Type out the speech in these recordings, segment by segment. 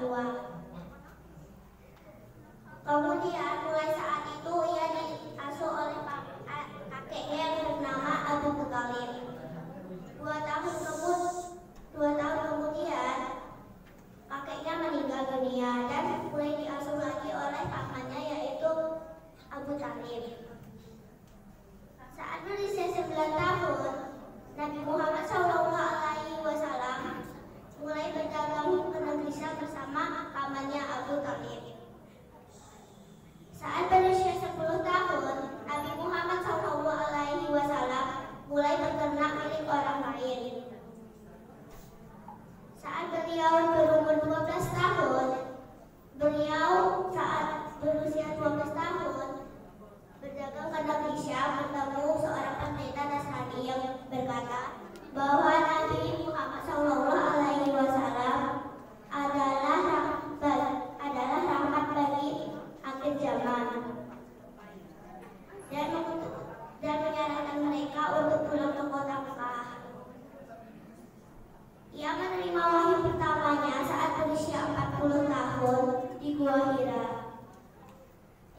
tua. Kemudian mulai saat itu ia our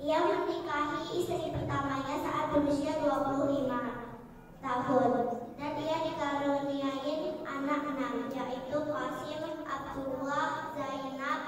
Ia menikahi istri pertamanya saat berusia 25 tahun. Dan ia dikaruniai anak enam yaitu Qasim, Abdullah, Zainab,